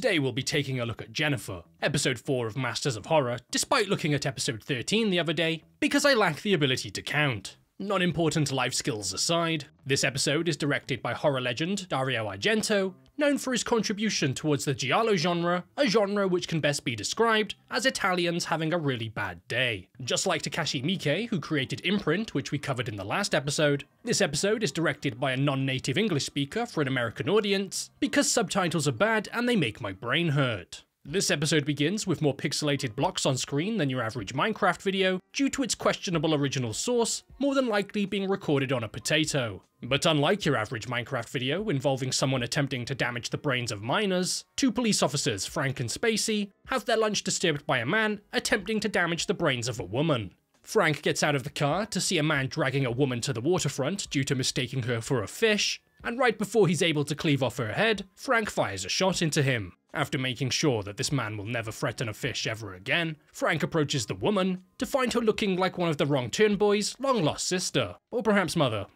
Today we'll be taking a look at Jenifer, episode 4 of Masters of Horror, despite looking at episode 13 the other day, because I lack the ability to count. Non important life skills aside, this episode is directed by horror legend Dario Argento, known for his contribution towards the Giallo genre, a genre which can best be described as Italians having a really bad day. Just like Takashi Miike, who created Imprint, which we covered in the last episode, this episode is directed by a non-native English speaker for an American audience, because subtitles are bad and they make my brain hurt. This episode begins with more pixelated blocks on screen than your average Minecraft video due to its questionable original source, more than likely being recorded on a potato. But unlike your average Minecraft video involving someone attempting to damage the brains of miners, two police officers, Frank and Spacey, have their lunch disturbed by a man attempting to damage the brains of a woman. Frank gets out of the car to see a man dragging a woman to the waterfront due to mistaking her for a fish, and right before he's able to cleave off her head, Frank fires a shot into him. After making sure that this man will never threaten a fish ever again, Frank approaches the woman to find her looking like one of the Wrong Turn Boys' long lost sister, or perhaps mother.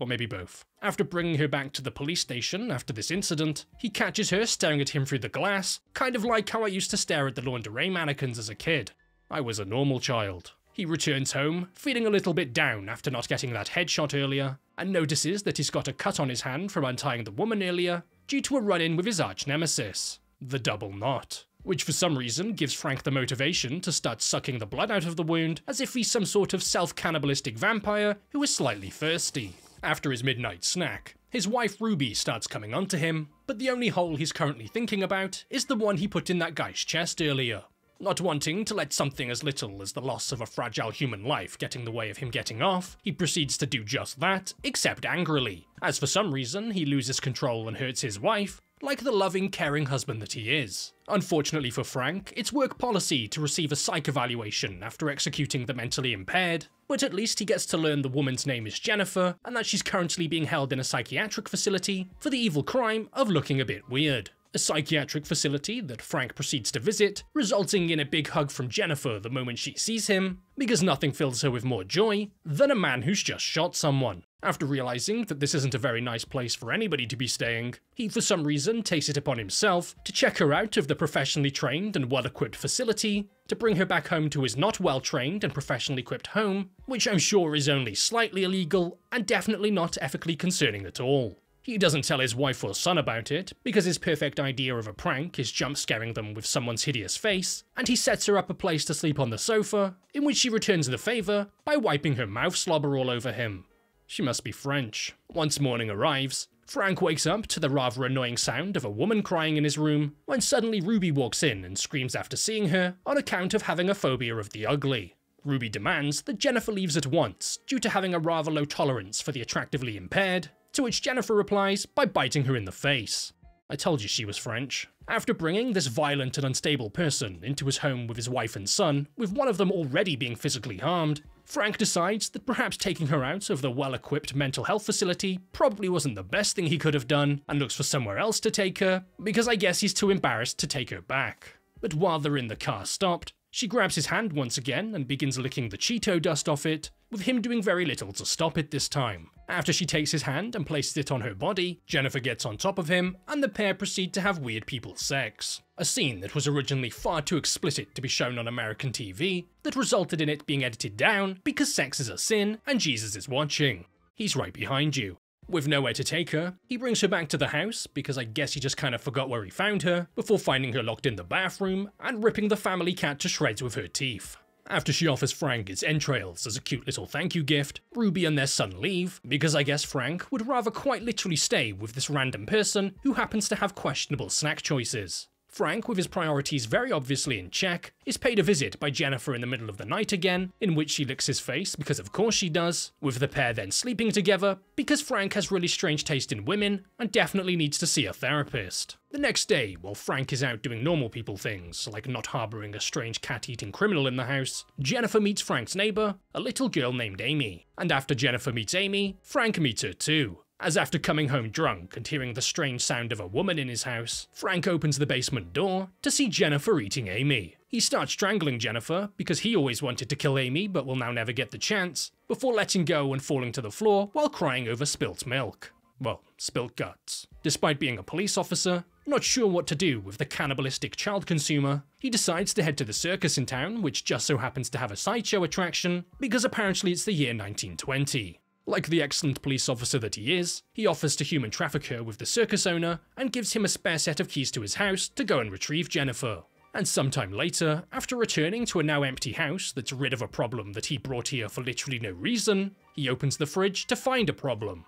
Or maybe both. After bringing her back to the police station after this incident, he catches her staring at him through the glass, kind of like how I used to stare at the lingerie mannequins as a kid. I was a normal child. He returns home, feeling a little bit down after not getting that headshot earlier, and notices that he's got a cut on his hand from untying the woman earlier, due to a run-in with his arch-nemesis the double knot, which for some reason gives Frank the motivation to start sucking the blood out of the wound as if he's some sort of self-cannibalistic vampire who is slightly thirsty. After his midnight snack, his wife Ruby starts coming onto him, but the only hole he's currently thinking about is the one he put in that guy's chest earlier. Not wanting to let something as little as the loss of a fragile human life get in the way of him getting off, he proceeds to do just that, except angrily, as for some reason he loses control and hurts his wife, like the loving, caring husband that he is. Unfortunately for Frank, it's work policy to receive a psych evaluation after executing the mentally impaired, but at least he gets to learn the woman's name is Jenifer and that she's currently being held in a psychiatric facility for the evil crime of looking a bit weird a psychiatric facility that Frank proceeds to visit, resulting in a big hug from Jenifer the moment she sees him, because nothing fills her with more joy than a man who's just shot someone. After realizing that this isn't a very nice place for anybody to be staying, he for some reason takes it upon himself to check her out of the professionally trained and well-equipped facility, to bring her back home to his not well-trained and professionally equipped home, which I'm sure is only slightly illegal and definitely not ethically concerning at all. He doesn't tell his wife or son about it, because his perfect idea of a prank is jump scaring them with someone's hideous face, and he sets her up a place to sleep on the sofa, in which she returns the favour by wiping her mouth slobber all over him. She must be French. Once morning arrives, Frank wakes up to the rather annoying sound of a woman crying in his room, when suddenly Ruby walks in and screams after seeing her on account of having a phobia of the ugly. Ruby demands that Jenifer leaves at once due to having a rather low tolerance for the attractively impaired, to which Jenifer replies by biting her in the face. I told you she was French. After bringing this violent and unstable person into his home with his wife and son, with one of them already being physically harmed, Frank decides that perhaps taking her out of the well-equipped mental health facility probably wasn't the best thing he could have done, and looks for somewhere else to take her, because I guess he's too embarrassed to take her back. But while they're in the car stopped, she grabs his hand once again and begins licking the Cheeto dust off it, with him doing very little to stop it this time. After she takes his hand and places it on her body, Jenifer gets on top of him, and the pair proceed to have weird people sex. A scene that was originally far too explicit to be shown on American TV, that resulted in it being edited down because sex is a sin and Jesus is watching. He's right behind you. With nowhere to take her, he brings her back to the house, because I guess he just kind of forgot where he found her, before finding her locked in the bathroom and ripping the family cat to shreds with her teeth. After she offers Frank its entrails as a cute little thank you gift, Ruby and their son leave, because I guess Frank would rather quite literally stay with this random person who happens to have questionable snack choices. Frank, with his priorities very obviously in check, is paid a visit by Jenifer in the middle of the night again, in which she licks his face because of course she does, with the pair then sleeping together because Frank has really strange taste in women and definitely needs to see a therapist. The next day, while Frank is out doing normal people things, like not harbouring a strange cat-eating criminal in the house, Jenifer meets Frank's neighbour, a little girl named Amy. And after Jenifer meets Amy, Frank meets her too, as after coming home drunk and hearing the strange sound of a woman in his house, Frank opens the basement door to see Jenifer eating Amy. He starts strangling Jenifer because he always wanted to kill Amy but will now never get the chance, before letting go and falling to the floor while crying over spilt milk. well, spilt guts. Despite being a police officer, not sure what to do with the cannibalistic child consumer, he decides to head to the circus in town, which just so happens to have a sideshow attraction, because apparently it's the year 1920. Like the excellent police officer that he is, he offers to human traffic her with the circus owner and gives him a spare set of keys to his house to go and retrieve Jenifer. And sometime later, after returning to a now empty house that's rid of a problem that he brought here for literally no reason, he opens the fridge to find a problem.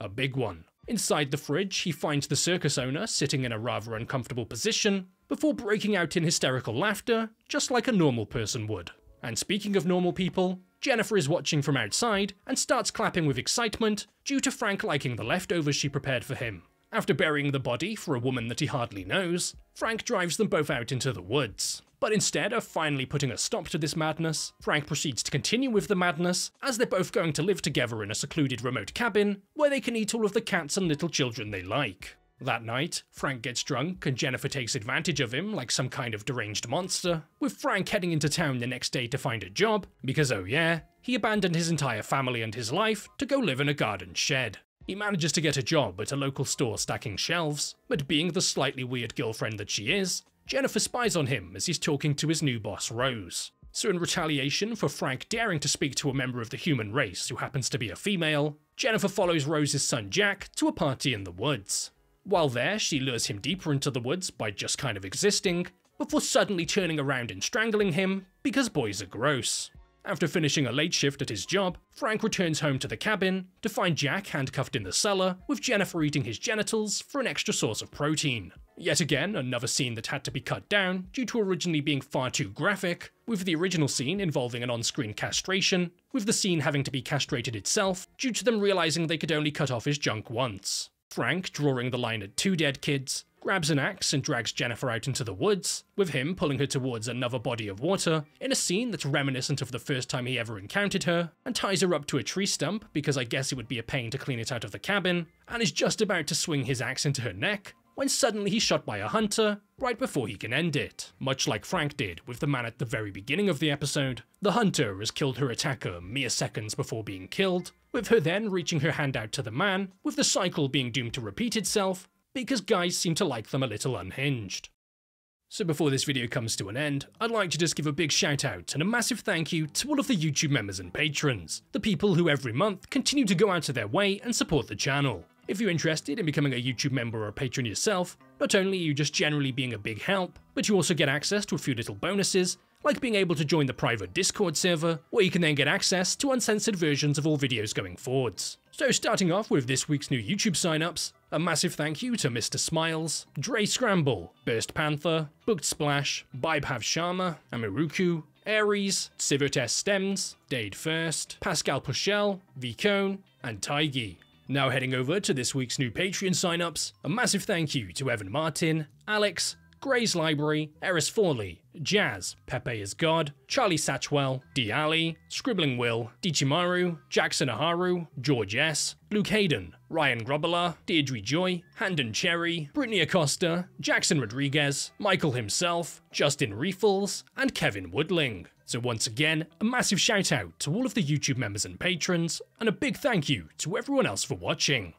A big one. Inside the fridge, he finds the circus owner sitting in a rather uncomfortable position before breaking out in hysterical laughter, just like a normal person would. And speaking of normal people, Jenifer is watching from outside and starts clapping with excitement due to Frank liking the leftovers she prepared for him. After burying the body for a woman that he hardly knows, Frank drives them both out into the woods. But instead of finally putting a stop to this madness, Frank proceeds to continue with the madness, as they're both going to live together in a secluded remote cabin where they can eat all of the cats and little children they like. That night, Frank gets drunk and Jenifer takes advantage of him like some kind of deranged monster, with Frank heading into town the next day to find a job, because oh yeah, he abandoned his entire family and his life to go live in a garden shed. He manages to get a job at a local store stacking shelves, but being the slightly weird girlfriend that she is, Jenifer spies on him as he's talking to his new boss Rose. So in retaliation for Frank daring to speak to a member of the human race who happens to be a female, Jenifer follows Rose's son Jack to a party in the woods. While there, she lures him deeper into the woods by just kind of existing, before suddenly turning around and strangling him, because boys are gross. After finishing a late shift at his job, Frank returns home to the cabin to find Jack handcuffed in the cellar, with Jenifer eating his genitals for an extra source of protein. Yet again, another scene that had to be cut down due to originally being far too graphic, with the original scene involving an on-screen castration, with the scene having to be castrated itself due to them realizing they could only cut off his junk once. Frank, drawing the line at two dead kids, grabs an axe and drags Jenifer out into the woods, with him pulling her towards another body of water, in a scene that's reminiscent of the first time he ever encountered her, and ties her up to a tree stump because I guess it would be a pain to clean it out of the cabin, and is just about to swing his axe into her neck, when suddenly he's shot by a hunter right before he can end it. Much like Frank did with the man at the very beginning of the episode, the hunter has killed her attacker mere seconds before being killed, with her then reaching her hand out to the man, with the cycle being doomed to repeat itself, because guys seem to like them a little unhinged. So before this video comes to an end, I'd like to just give a big shout out and a massive thank you to all of the YouTube members and patrons, the people who every month continue to go out of their way and support the channel. If you're interested in becoming a YouTube member or a patron yourself, not only are you just generally being a big help, but you also get access to a few little bonuses, like being able to join the private Discord server, where you can then get access to uncensored versions of all videos going forwards. So starting off with this week's new YouTube signups, a massive thank you to Mr. Smiles, Dre Scramble, Burst Panther, Booked Splash, Bibhav Sharma, Amiruku, Aries, Sivert S. Stems, Dade First, Pascal Pushel, Vicone, and Taigi. Now heading over to this week's new Patreon signups, a massive thank you to Evan Martin, Alex, Gray's Library, Eris Forley, Jazz, Pepe is God, Charlie Satchwell, D. Ali, Scribbling Will, Dichimaru, Jackson Aharu, George S., Luke Hayden, Ryan Grobela, Deirdre Joy, Handon Cherry, Brittany Acosta, Jackson Rodriguez, Michael himself, Justin Reefles, and Kevin Woodling. So once again, a massive shout out to all of the YouTube members and patrons, and a big thank you to everyone else for watching.